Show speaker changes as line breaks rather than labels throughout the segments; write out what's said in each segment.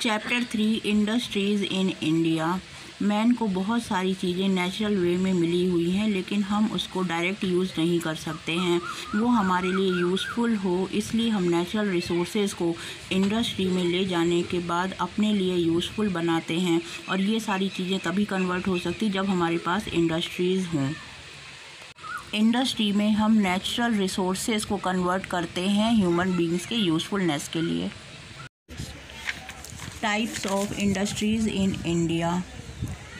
Chapter three industries in India man को बहुत सारी चीज़ें नेचुरल वे में मिली हुई हैं, लेकिन हम उसको डायरेक्ट यूज़ नहीं कर सकते हैं। वो हमारे लिए यूज़फुल हो, इसलिए हम नेचुरल रिसोर्सेज को इंडस्ट्री में ले जाने के बाद अपने लिए यूज़फुल बनाते हैं, और ये सारी चीज़ें तभी कन्वर्ट हो सकती जब हमारे पास इंडस्ट्रीज़ हों। इंडस्ट्री में हम नेचुरल रिसोर्सेज को कन्वर्ट करते हैं ह्यूमन बींग्स के यूज़फुलनेस के लिए। Types of industries in India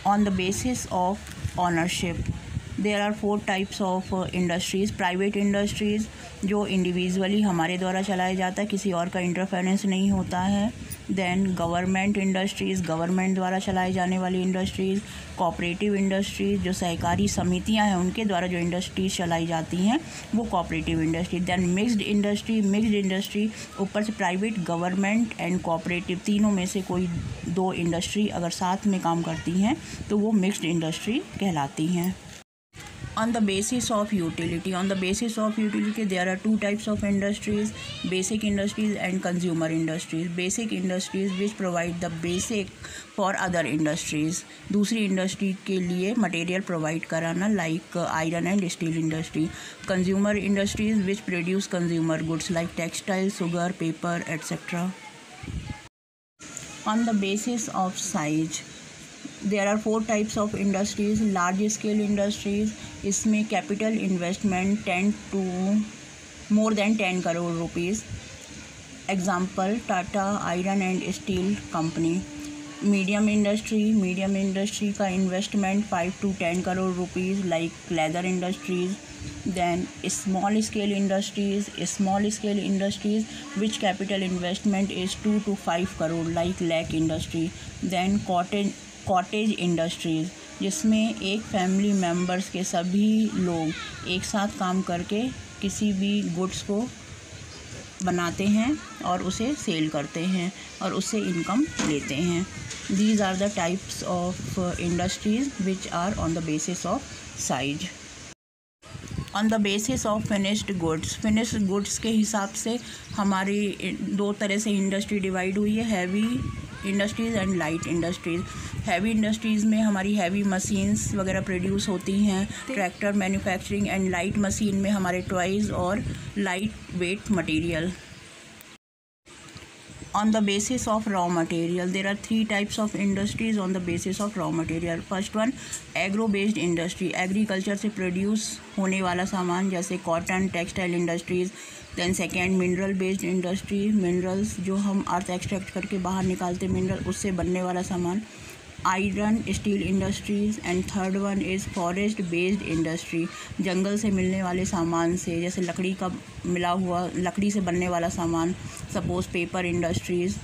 on the basis of ownership. There are four types of industries private industries जो इंडिविजुअली हमारे द्वारा चलाया जाता है, किसी और का इंटरफेरेंस नहीं होता है। देन गवर्नमेंट इंडस्ट्रीज़ गवर्नमेंट द्वारा चलाई जाने वाली इंडस्ट्रीज़ कोऑपरेटिव इंडस्ट्रीज़ जो सहकारी समितियाँ हैं, उनके द्वारा जो इंडस्ट्रीज़ चलाई जाती हैं, वो cooperative industry then mixed industry mixed industry ऊपर से प्राइवेट गवर्नमेंट एंड कॉपरेटिव तीनों में से कोई दो इंडस्ट्री अगर साथ में काम करती हैं तो वो मिक्सड इंडस्ट्री कहलाती हैं। On the basis of utility on the basis of utility there are two types of industries basic industries and consumer industries basic industries which provide the basic for other industries दूसरी industry के लिए material provide कराना like iron and steel industry consumer industries which produce consumer goods like textile sugar paper etcetera on the basis of size there are four types of industries large scale industries इसमें capital investment ten to more than ten crore rupees example Tata iron and steel company medium industry medium industry का investment five to ten crore rupees like leather industries than small scale industries small scale industries which capital investment is two to five crore like lac industry than cotton cottage industries जिसमें एक family members के सभी लोग एक साथ काम करके किसी भी गुड्स को बनाते हैं और उसे सेल करते हैं और उससे इनकम लेते हैं। These are the types of industries which are on the basis of size on the basis of finished goods finished goods के हिसाब से हमारी दो तरह से इंडस्ट्री डिवाइड हुई है heavy industries and light industries heavy industries में हमारी हैवी मशीन्स वगैरह प्रोड्यूस होती हैं tractor manufacturing and light machine में हमारे टॉयज़ और light weight material on the basis of raw material there are three types of industries on the basis of raw material first one agro based industry agriculture से produce होने वाला सामान जैसे cotton textile industries then second mineral based industry minerals जो हम अर्थ extract करके बाहर निकालते मिनरल उससे बनने वाला सामान iron steel industries and third one is forest based industry जंगल से मिलने वाले सामान से, जैसे लकड़ी का मिला हुआ, लकड़ी से बनने वाला सामान सपोज़ पेपर इंडस्ट्रीज़